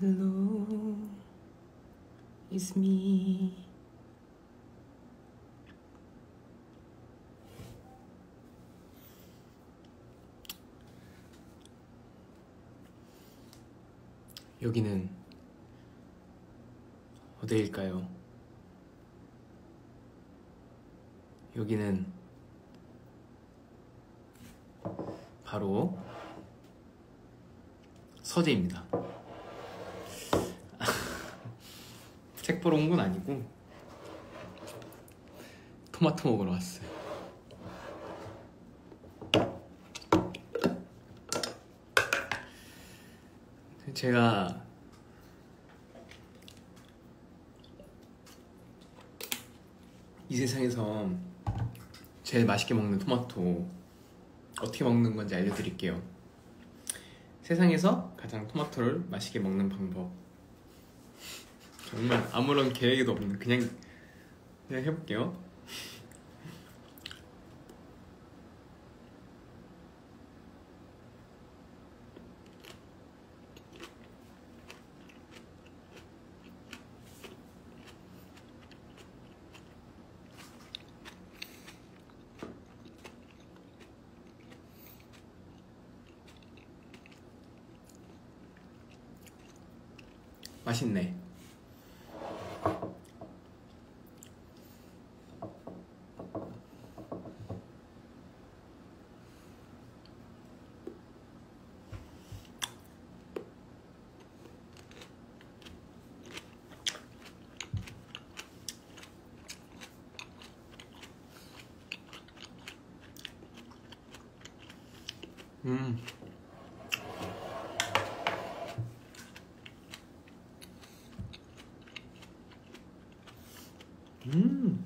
Hello, it's me. 여기는 어디일까요? 여기는 바로 서재입니다. 책 보러 온 건 아니고 토마토 먹으러 왔어요. 제가 이 세상에서 제일 맛있게 먹는 토마토 어떻게 먹는 건지 알려드릴게요. 세상에서 가장 토마토를 맛있게 먹는 방법. 정말 아무런 계획도 없는 그냥 그냥 해볼게요. 맛있네. 음. 음.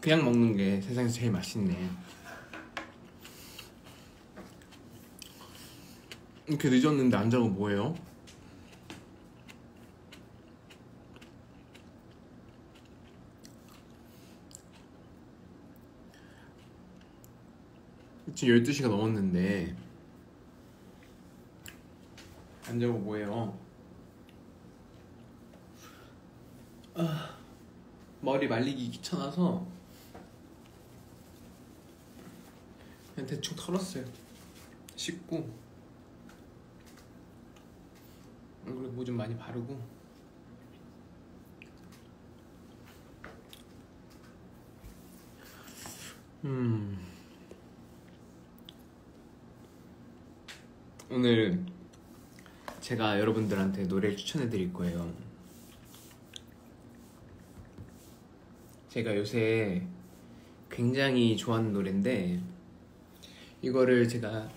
그냥 먹는 게 세상에서 제일 맛있네. 이렇게 늦었는데 안 자고 뭐해요? 지금 12시가 넘었는데 안 자고 뭐해요? 아, 머리 말리기 귀찮아서 그냥 대충 털었어요. 씻고 얼굴에 뭐 좀 많이 바르고 음 오늘 제가 여러분들한테 노래를 추천해 드릴 거예요. 제가 요새 굉장히 좋아하는 노래인데 이거를 제가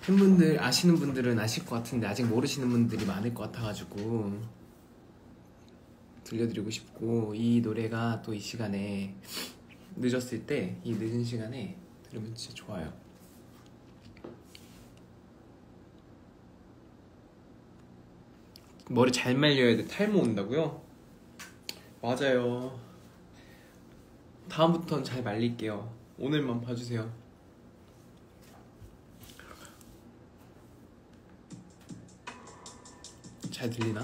팬분들 아시는 분들은 아실 것 같은데 아직 모르시는 분들이 많을 것 같아가지고 들려드리고 싶고 이 노래가 또 이 시간에 늦었을 때 이 늦은 시간에 들으면 진짜 좋아요. 머리 잘 말려야 돼 탈모 온다고요? 맞아요. 다음부터는 잘 말릴게요. 오늘만 봐주세요. 잘 들리나?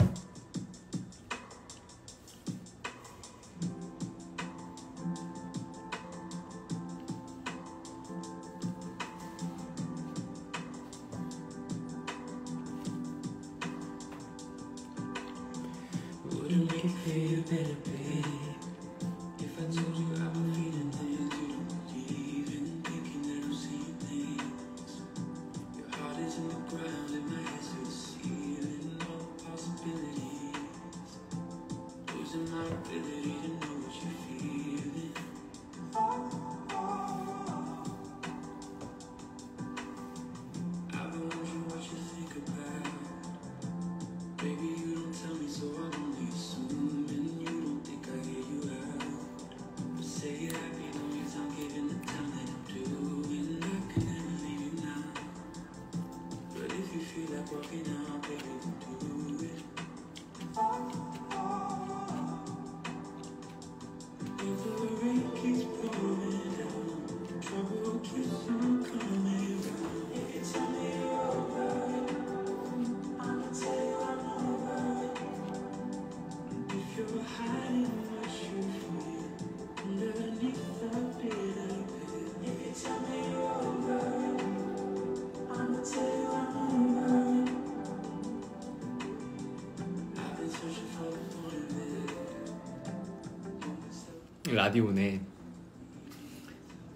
라디오네.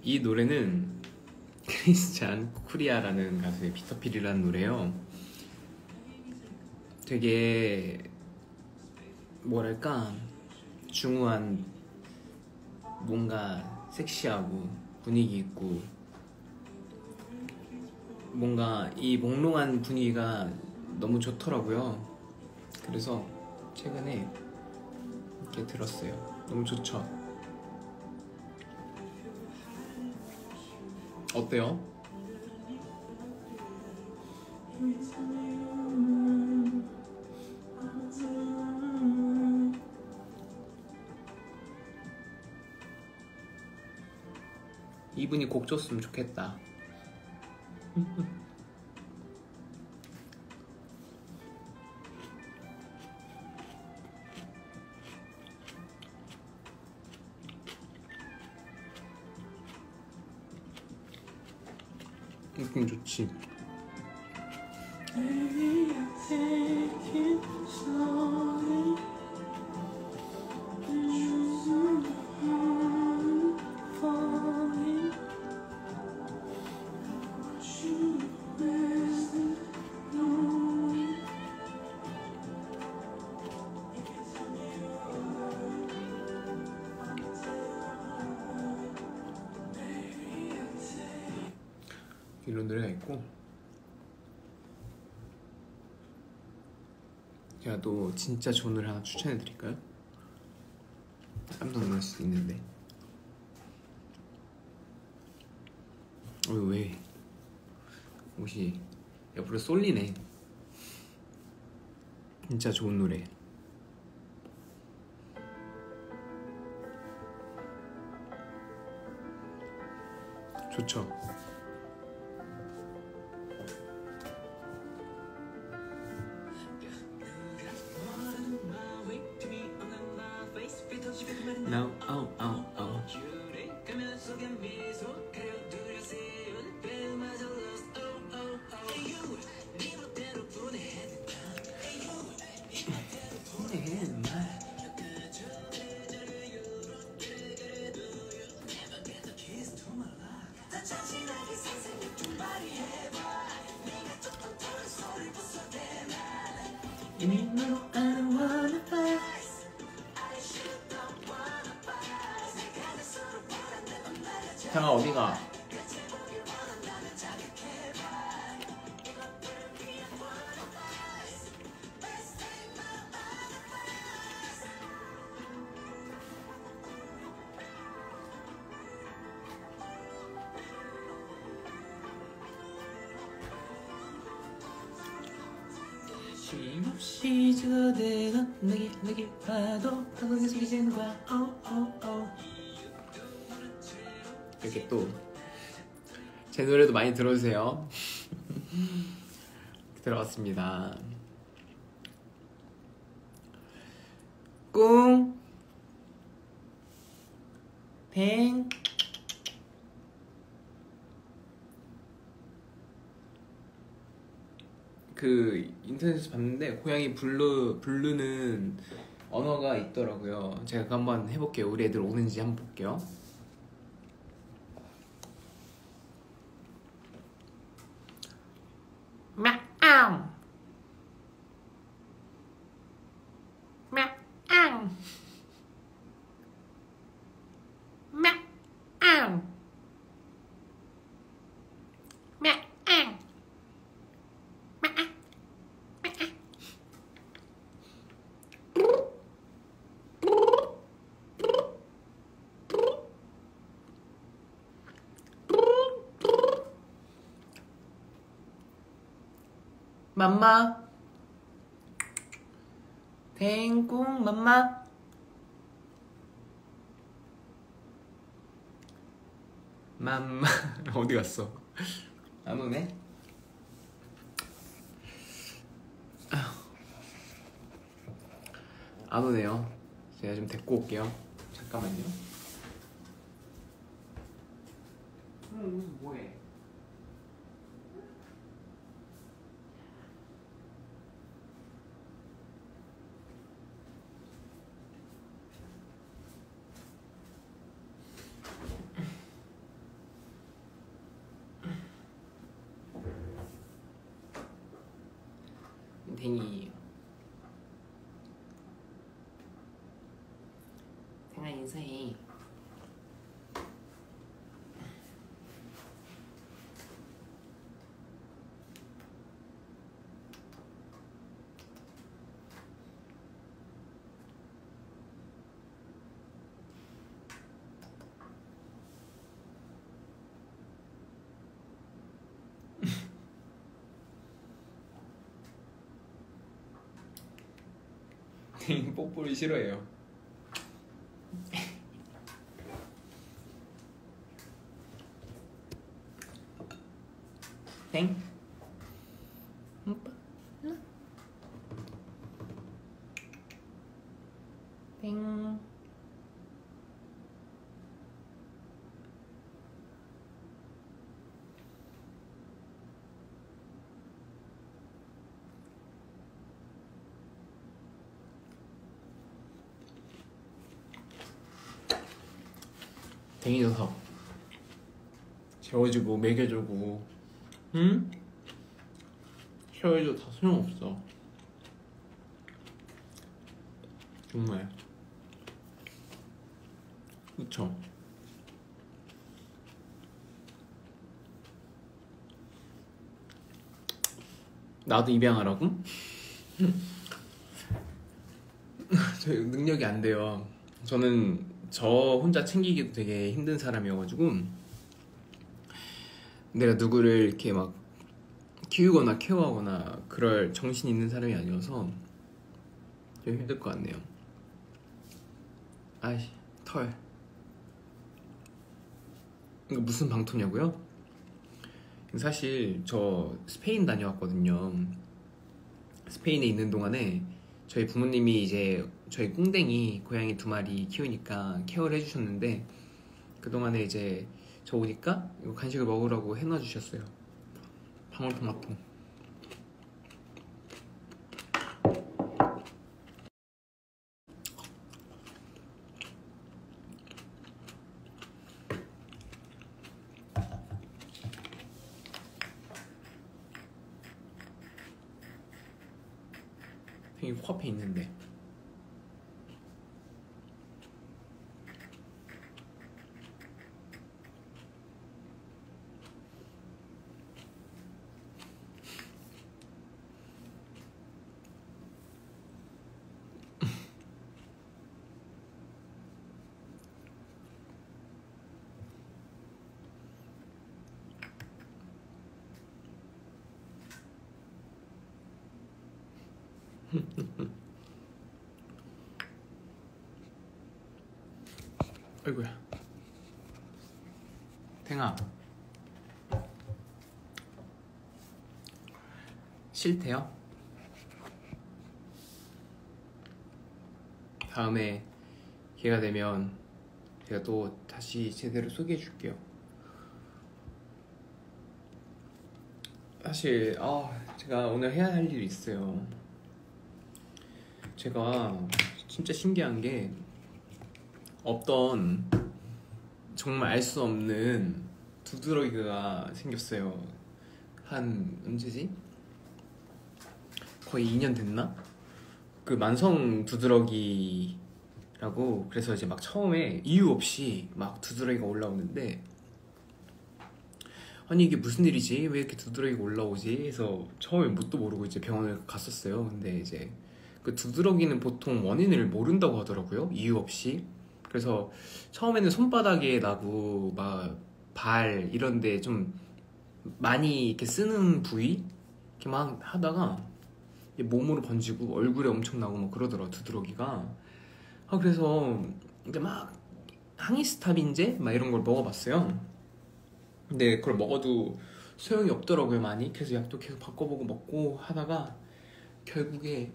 이 노래는 크리스찬 쿠리아라는 가수의 피터필이라는 노래요. 되게 뭐랄까 중후한 뭔가 섹시하고 분위기 있고 뭔가 이 몽롱한 분위기가 너무 좋더라고요. 그래서 최근에 이렇게 들었어요. 너무 좋죠. 어때요? 이분이 곡 줬으면 좋겠다. 是。 진짜 좋은 노래 하나 추천해 드릴까요? 깜짝 놀랄 수도 있는데. 어, 왜? 옷이 옆으로 쏠리네. 진짜 좋은 노래. 좋죠 쉼없이 저대가 내게 내게 봐도 방송에 속이지는 거야 oh, oh, oh. 이렇게 또 제 노래도 많이 들어주세요. 들어왔습니다 꿍 뱅. 그 인터넷에서 봤는데 고양이 부르 부르는 언어가 있더라고요. 제가 한번 해볼게요. 우리 애들 오는지 한번 볼게요. 맘마 댕꿍 맘마 맘마 어디 갔어? 안 오네? 안 오네요. 제가 좀 데리고 올게요. 잠깐만요. 응, 여기서 뭐해? 댕이 뽀뽀를 싫어해요 땡 오빠 일로 와. 땡 댕이 녀석 재워주고 먹여주고 응? 재워줘 다 소용없어 정말 그쵸 나도 입양하라고? 저 능력이 안 돼요. 저는 저 혼자 챙기기도 되게 힘든 사람이어가지고 내가 누구를 이렇게 막 키우거나 케어하거나 그럴 정신 있는 사람이 아니어서 좀 힘들 것 같네요. 아이씨 털. 이거 무슨 방토냐고요? 사실 저 스페인 다녀왔거든요. 스페인에 있는 동안에 저희 부모님이 이제 저희 꿍댕이 고양이 두 마리 키우니까 케어를 해주셨는데 그 동안에 이제 저 오니까 이거 간식을 먹으라고 해놔 주셨어요. 방울토마토. 여기 코앞에 있는데. 아이고야. 탱아. 싫대요? 다음에 기회가 되면 제가 또 다시 제대로 소개해 줄게요. 사실 아 제가 오늘 해야 할 일이 있어요. 제가 진짜 신기한 게 없던 정말 알 수 없는 두드러기가 생겼어요. 한 언제지? 거의 2년 됐나? 그 만성 두드러기라고 그래서 이제 막 처음에 이유 없이 막 두드러기가 올라오는데 아니 이게 무슨 일이지? 왜 이렇게 두드러기가 올라오지? 해서 처음에 뭣도 모르고 이제 병원을 갔었어요. 근데 이제 그 두드러기는 보통 원인을 모른다고 하더라고요. 이유 없이. 그래서 처음에는 손바닥에 나고 막 발 이런데 좀 많이 이렇게 쓰는 부위 이렇게 막 하다가 몸으로 번지고 얼굴에 엄청 나고 막 그러더라고 두드러기가. 아 그래서 이게 막 항히스타민제 막 이런 걸 먹어봤어요. 근데 그걸 먹어도 소용이 없더라고요 많이. 그래서 약도 계속 바꿔보고 먹고 하다가 결국에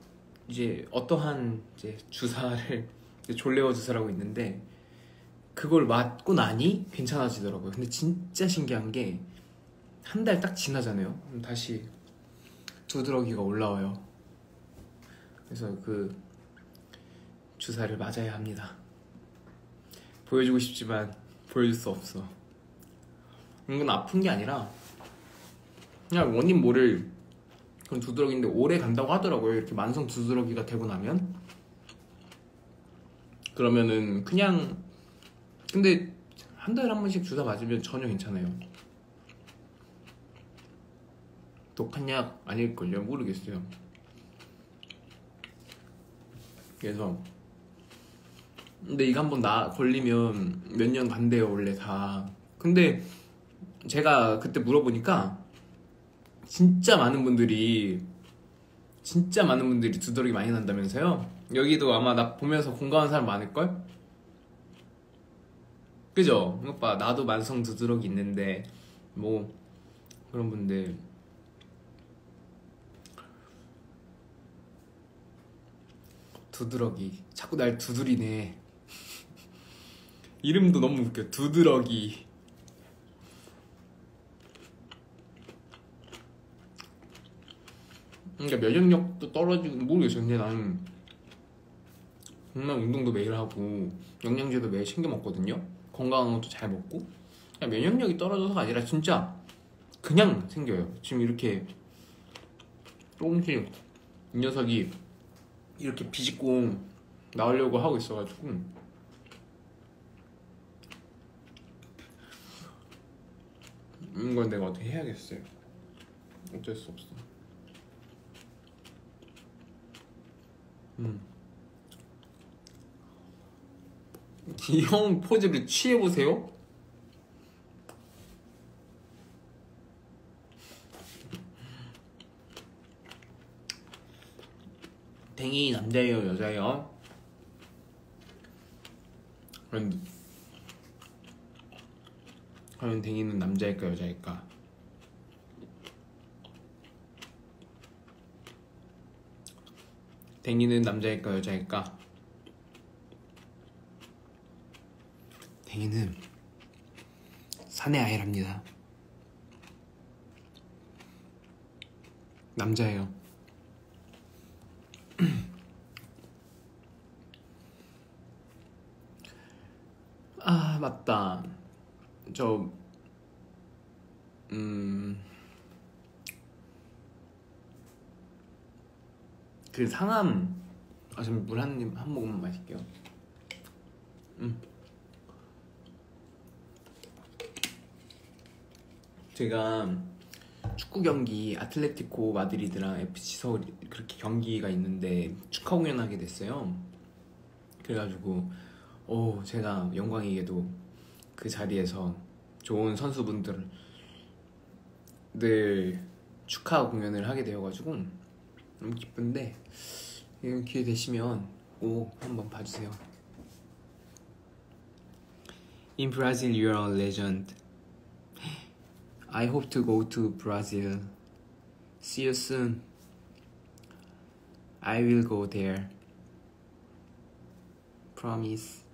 이제 어떠한 이제 주사를 이제 졸레어 주사라고 있는데 그걸 맞고 나니 괜찮아지더라고요. 근데 진짜 신기한 게 한 달 딱 지나잖아요. 다시 두드러기가 올라와요. 그래서 그 주사를 맞아야 합니다. 보여주고 싶지만 보여줄 수 없어. 이건 아픈 게 아니라 그냥 원인 모를 그런 두드러기인데 오래 간다고 하더라고요. 이렇게 만성 두드러기가 되고 나면 그러면은 그냥 근데 한 달에 한 번씩 주사 맞으면 전혀 괜찮아요. 독한 약 아닐걸요? 모르겠어요. 그래서 근데 이거 한번 나 걸리면 몇 년 간대요 원래 다. 근데 제가 그때 물어보니까 진짜 많은 분들이 진짜 많은 분들이 두드러기 많이 난다면서요? 여기도 아마 나 보면서 공감하는 사람 많을걸? 그죠? 오빠 나도 만성 두드러기 있는데 뭐 그런 분들 두드러기 자꾸 날 두드리네 이름도 너무 웃겨 두드러기 그러니까 면역력도 떨어지고 모르겠어 근데 나는 정말 운동도 매일 하고 영양제도 매일 챙겨 먹거든요. 건강한 것도 잘 먹고. 면역력이 떨어져서가 아니라 진짜 그냥 생겨요. 지금 이렇게 조금씩 이 녀석이 이렇게 비집고 나오려고 하고 있어가지고. 이건 내가 어떻게 해야겠어요? 어쩔 수 없어 음. 귀여운 포즈를 취해보세요 댕이 남자예요 여자예요? 그럼 그러면 댕이는 남자일까 여자일까? 댕이는 남자일까 여자일까? 댕이는 사내 아이랍니다. 남자예요. 아 맞다. 저 음. 그 상암 아 지금 물한 한 모금만 마실게요. 음. 제가 축구 경기 아틀레티코 마드리드랑 FC 서울 그렇게 경기가 있는데 축하 공연하게 됐어요. 그래가지고 오 제가 영광이게도 그 자리에서 좋은 선수분들 늘 축하 공연을 하게 되어가지고 너무 기쁜데 이런 기회 되시면 꼭 한번 봐주세요. In Brazil, you're a legend. I hope to go to Brazil. See you soon. I will go there. Promise.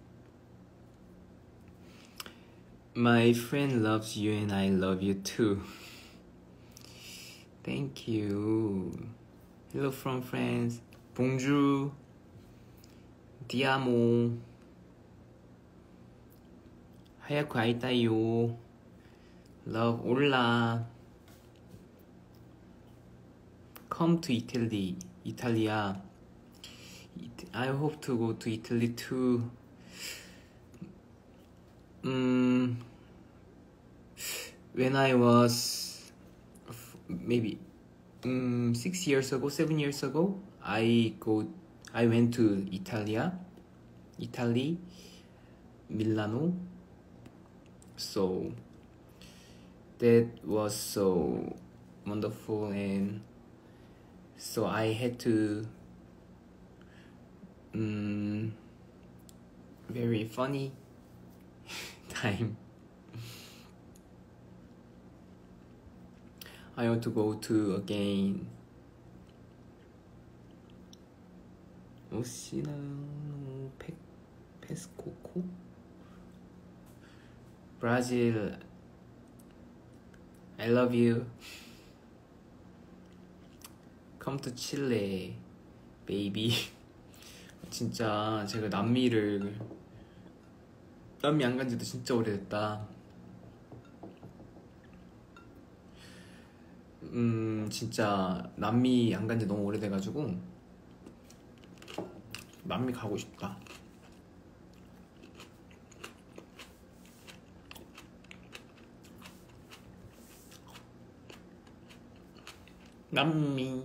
My friend loves you and I love you too. Thank you. Hello from France. Bonjour. Diamo. 하얗고 아이따요. Love 올라. Come to Italy. 이탈리아. I hope to go to Italy too. Um, when I was f- maybe um, six years ago, seven years ago, I go, I went to Italia, Italy, Milano. So that was so wonderful, and so I had to um, very funny time. I want to go to again. 오시나노 페 페스코코 브라질 I love you. Come to Chile, baby. 진짜 제가 남미를 남미 안 간지도 진짜 오래됐다. 음 진짜 남미 안 간 지 너무 오래돼가지고 남미 가고 싶다. 남미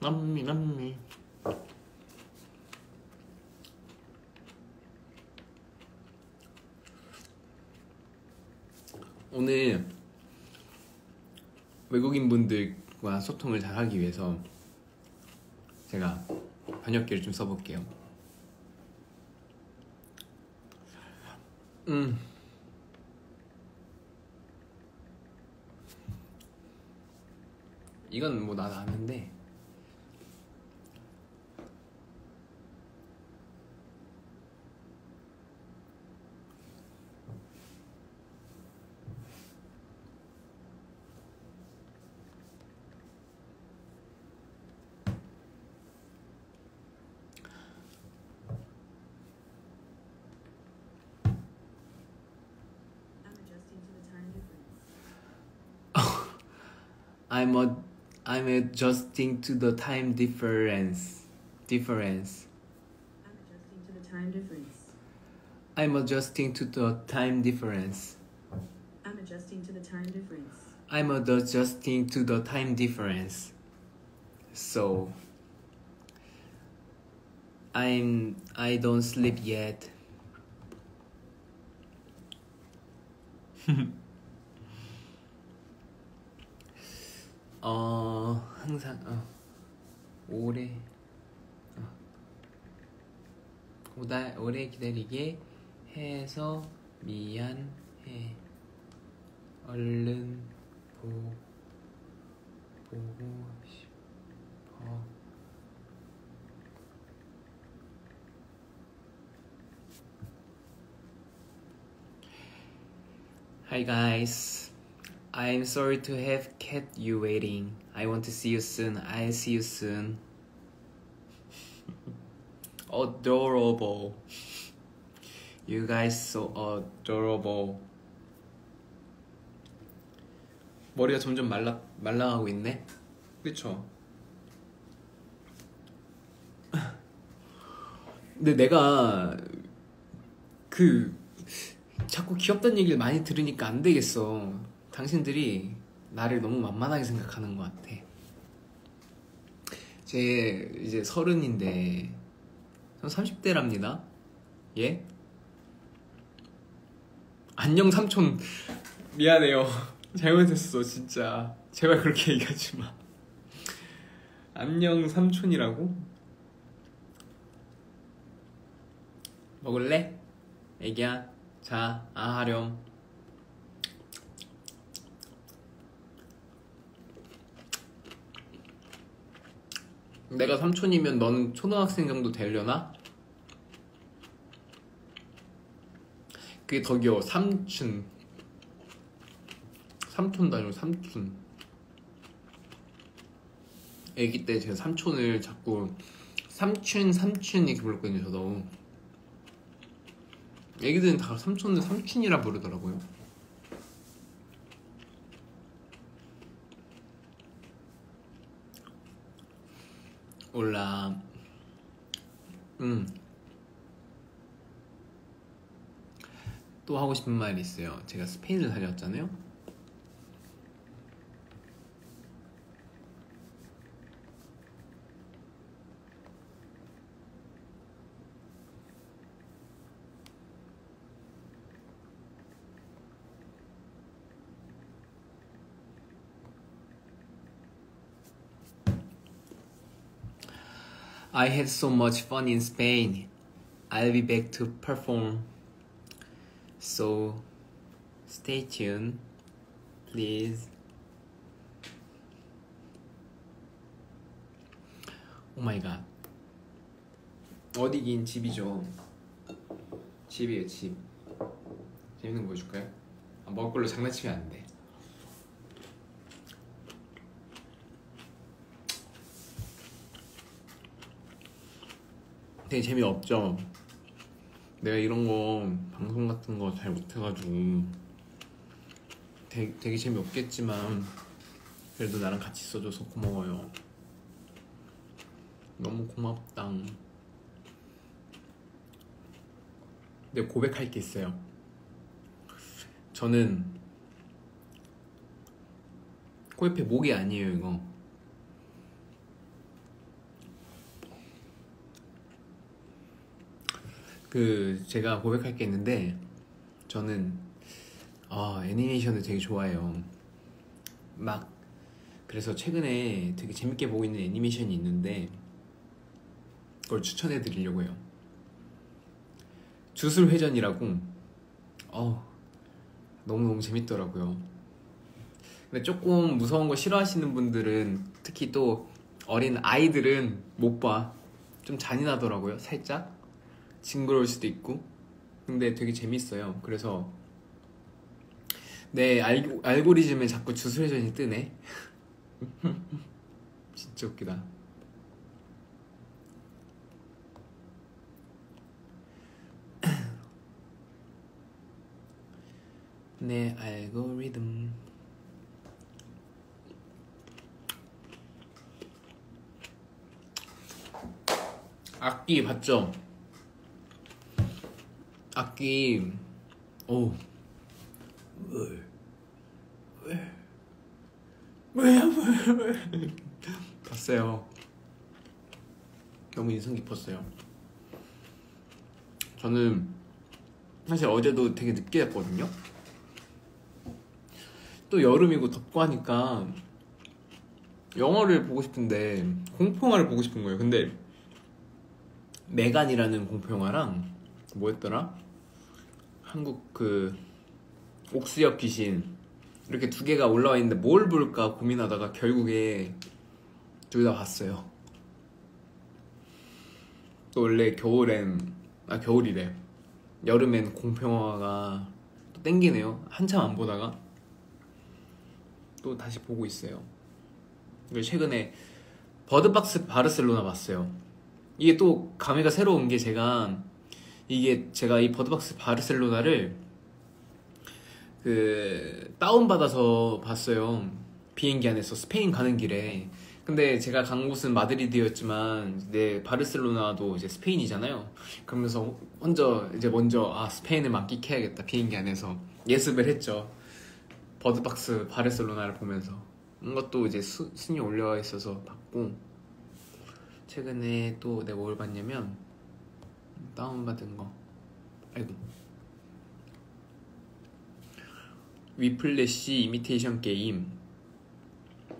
남미 남미 오늘 외국인 분들과 소통을 잘 하기 위해서 제가 번역기를 좀 써볼게요. 음. 이건 뭐 나도 아는데 I'm a I'm adjusting to the time difference. Difference. I'm adjusting to the time difference. I'm adjusting to the time difference. I'm adjusting to the time difference. I'm adjusting to the time difference. So I'm I don't sleep yet. 어 항상 어 오래 어, 오다 오래 기다리게 해서 미안해. 얼른 보 보고 싶어. Hi guys I'm sorry to have kept you waiting. I want to see you soon. I'll see you soon. adorable. You guys so adorable. 머리가 점점 말라 말라가고 있네. 그쵸? 근데 내가 그 자꾸 귀엽다는 얘기를 많이 들으니까 안 되겠어. 당신들이 나를 너무 만만하게 생각하는 것 같아. 제 이제 서른인데, 전 30대랍니다. 예? 안녕 삼촌. 미안해요. 잘못했어, 진짜. 제발 그렇게 얘기하지 마. 안녕 삼촌이라고? 먹을래? 애기야. 자, 아 하렴. 내가 삼촌이면 넌 초등학생 정도 되려나? 그게 더 귀여워. 삼촌. 삼촌도 아니고 삼촌. 애기 때 제가 삼촌을 자꾸 삼촌, 삼촌 이렇게 불렀거든요, 저도. 애기들은 다 삼촌을 삼촌이라 부르더라고요. 올라. 음. 또 하고 싶은 말이 있어요. 제가 스페인을 다녔잖아요. I had so much fun in Spain. I'll be back to perform. So stay tuned, please. 오 마이 갓. 어디긴 집이죠. 집이에요, 집. 재밌는 거 보여줄까요? 아, 먹을 걸로 장난치면 안 돼. 되게 재미없죠? 내가 이런 거 방송 같은 거 잘 못해가지고 되게, 되게 재미없겠지만 그래도 나랑 같이 있어줘서 고마워요. 너무 고맙다. 근데 고백할 게 있어요. 저는 코 옆에 목이 아니에요 이거. 그 제가 고백할 게 있는데 저는 아 애니메이션을 되게 좋아해요. 막 그래서 최근에 되게 재밌게 보고 있는 애니메이션이 있는데 그걸 추천해 드리려고 해요. 주술회전이라고 어 너무너무 재밌더라고요. 근데 조금 무서운 거 싫어하시는 분들은 특히 또 어린 아이들은 못 봐. 좀 잔인하더라고요. 살짝 징그러울 수도 있고. 근데 되게 재밌어요. 그래서 내 알, 알고리즘에 자꾸 주술회전이 뜨네. 진짜 웃기다. 내 알고리즘 악기 봤죠? 악기 오 봤어요. 너무 인상 깊었어요. 저는 사실 어제도 되게 늦게 잤거든요. 또 여름이고 덥고 하니까 영화를 보고 싶은데 공포 영화를 보고 싶은 거예요. 근데 메간이라는 공포 영화랑 뭐였더라? 한국 그 옥수역 귀신 이렇게 두 개가 올라와 있는데 뭘 볼까 고민하다가 결국에 둘 다 봤어요. 또 원래 겨울엔 아 겨울이래 여름엔 공포 영화가 또 땡기네요. 한참 안 보다가 또 다시 보고 있어요. 그리고 최근에 버드박스 바르셀로나 봤어요. 이게 또 감회가 새로운 게 제가 이게 제가 이 버드박스 바르셀로나를 그 다운받아서 봤어요. 비행기 안에서 스페인 가는 길에. 근데 제가 간 곳은 마드리드였지만 내 바르셀로나도 이제 스페인이잖아요. 그러면서 먼저 이제 먼저 아 스페인을 만끽해야겠다 비행기 안에서 예습을 했죠. Bird Box Barcelona를 보면서 이것도 이제 수, 순위 올려 있어서 봤고 최근에 또 내가 뭘 봤냐면 다운받은 거. 아이고. Whiplash Imitation Game.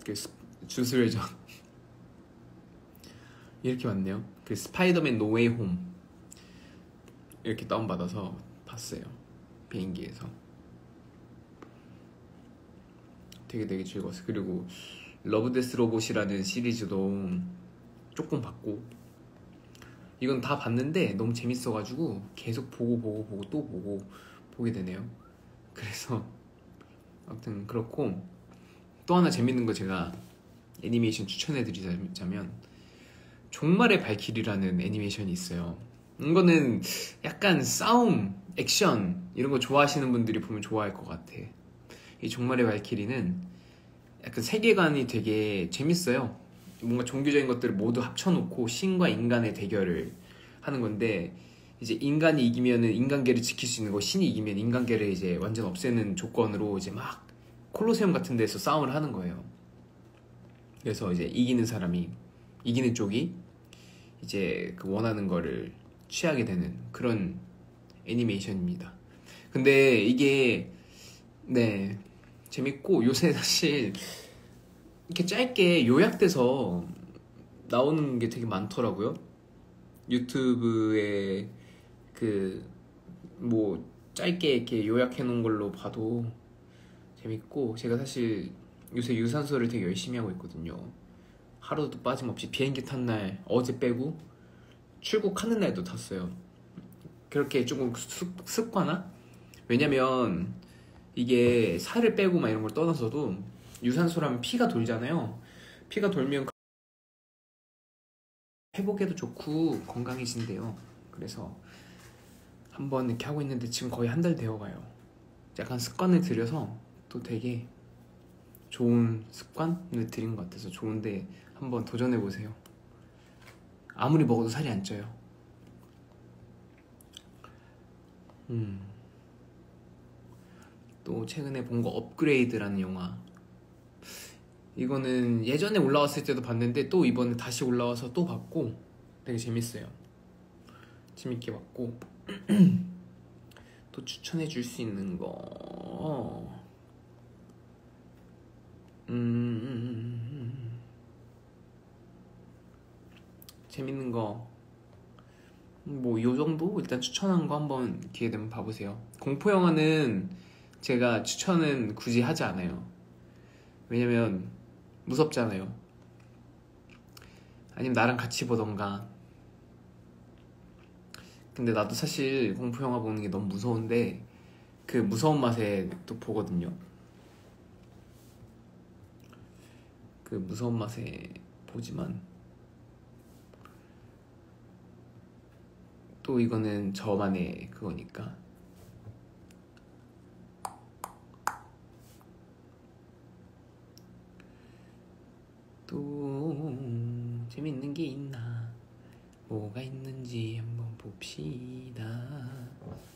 그 스- 주술회전. 이렇게 왔네요. 그 Spider-Man No Way Home. 이렇게 다운받아서 봤어요. 비행기에서. 되게 되게 즐거웠어요. 그리고 Love Death Robot이라는 시리즈도 조금 봤고 이건 다 봤는데 너무 재밌어가지고 계속 보고 보고 보고 또 보고 보게 되네요 그래서 아무튼 그렇고 또 하나 재밌는 거 제가 애니메이션 추천해드리자면 종말의 발길이라는 애니메이션이 있어요. 이거는 약간 싸움, 액션 이런 거 좋아하시는 분들이 보면 좋아할 것 같아. 이 종말의 발길이는 약간 세계관이 되게 재밌어요. 뭔가 종교적인 것들을 모두 합쳐놓고 신과 인간의 대결을 하는 건데 이제 인간이 이기면은 인간계를 지킬 수 있는 거 신이 이기면 인간계를 이제 완전 없애는 조건으로 이제 막 콜로세움 같은 데서 싸움을 하는 거예요. 그래서 이제 이기는 사람이 이기는 쪽이 이제 그 원하는 거를 취하게 되는 그런 애니메이션입니다. 근데 이게 네 재밌고 요새 사실 이렇게 짧게 요약돼서 나오는 게 되게 많더라고요. 유튜브에 그 뭐 짧게 이렇게 요약해 놓은 걸로 봐도 재밌고 제가 사실 요새 유산소를 되게 열심히 하고 있거든요. 하루도 빠짐없이 비행기 탄 날 어제 빼고 출국하는 날도 탔어요. 그렇게 조금 습, 습관화? 왜냐면 이게 살을 빼고 막 이런 걸 떠나서도 유산소라면 피가 돌잖아요. 피가 돌면 회복에도 좋고 건강해진대요. 그래서 한번 이렇게 하고 있는데 지금 거의 한 달 되어 가요. 약간 습관을 들여서 또 되게 좋은 습관을 들인 것 같아서 좋은데 한번 도전해 보세요. 아무리 먹어도 살이 안 쪄요. 음. 또 최근에 본 거 업그레이드라는 영화. 이거는 예전에 올라왔을 때도 봤는데 또 이번에 다시 올라와서 또 봤고 되게 재밌어요. 재밌게 봤고 또 추천해 줄 수 있는 거. 음. 재밌는 거. 뭐, 요 정도? 일단 추천한 거 한번 기회 되면 봐보세요. 공포 영화는 제가 추천은 굳이 하지 않아요. 왜냐면, 무섭잖아요. 아니면 나랑 같이 보던가. 근데 나도 사실 공포 영화 보는 게 너무 무서운데, 그 무서운 맛에 또 보거든요. 그 무서운 맛에 보지만 또 이거는 저만의 그거니까 또 재밌는 게 있나? 뭐가 있는지 한번 봅시다.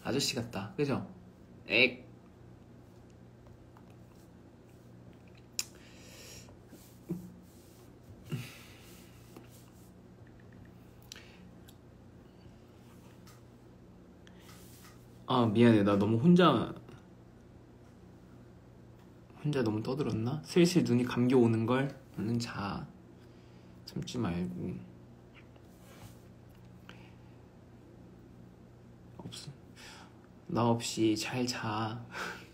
아저씨 같다. 그죠? 엑. 아 미안해. 나 너무 혼자 혼자 너무 떠들었나? 슬슬 눈이 감겨 오는 걸 얼른 자 참지 말고. 없어 나 없이 잘 자.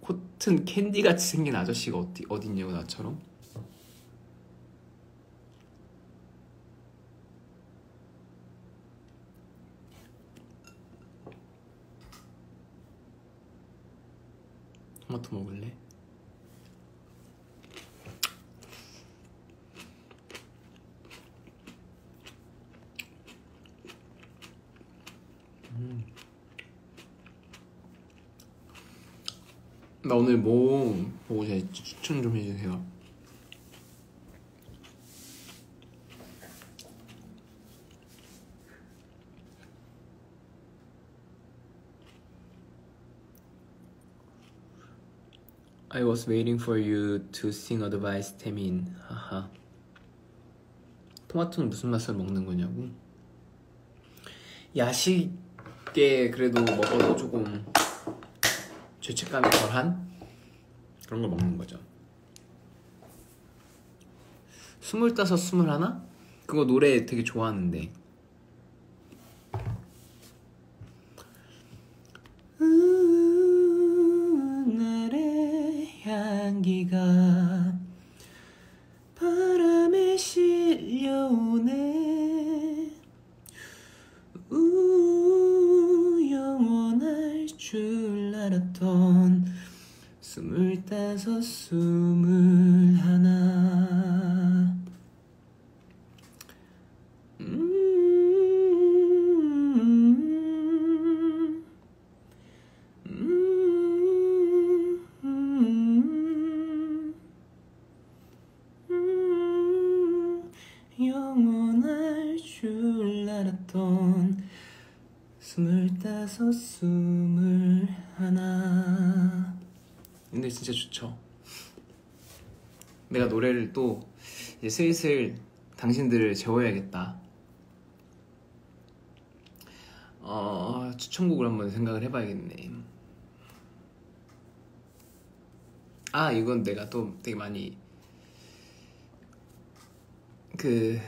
cotton candy 같이 생긴 아저씨가 어디 어딨냐고 나처럼? 토마토 먹을래? 나 오늘 뭐 보고 제 추천 좀 해주세요. I was waiting for you to sing advice, 태민. 하하. 토마토는 무슨 맛으로 먹는 거냐고? 야식에 그래도 먹어도 조금 죄책감이 덜한 그런 걸 먹는 거죠. 스물다섯, 스물하나? 그거 노래 되게 좋아하는데. 스물다섯 스물하나 근데 진짜 좋죠 내가 노래를 또 이제 슬슬 당신들을 재워야겠다 어, 추천곡을 한번 생각을 해봐야겠네. 아, 이건 내가 또 되게 많이 그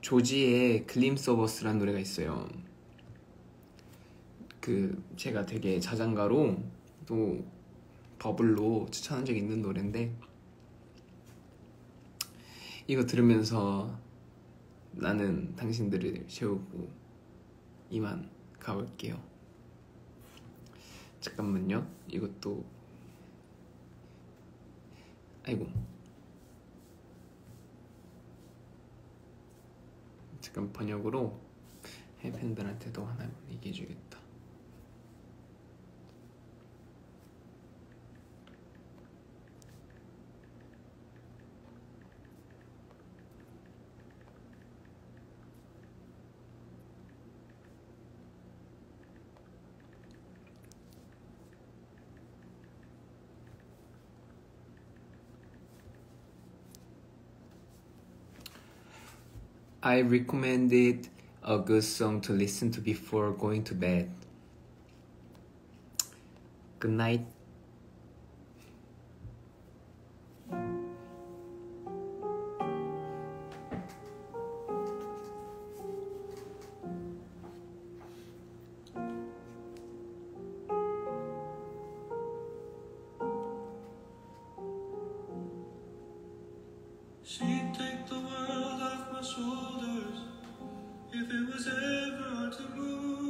조지의 어스라는 노래가 있어요. 그 제가 되게 자장가로 또 버블로 추천한 적이 있는 노래인데 이거 들으면서 나는 당신들을 채우고 이만 가볼게요. 잠깐만요. 이것도 아이고 잠깐 번역으로 팬들한테도 하나 얘기해주겠다. I recommended a good song to listen to before going to bed. Good night. She'd take the world off my shoulders if it was ever to move.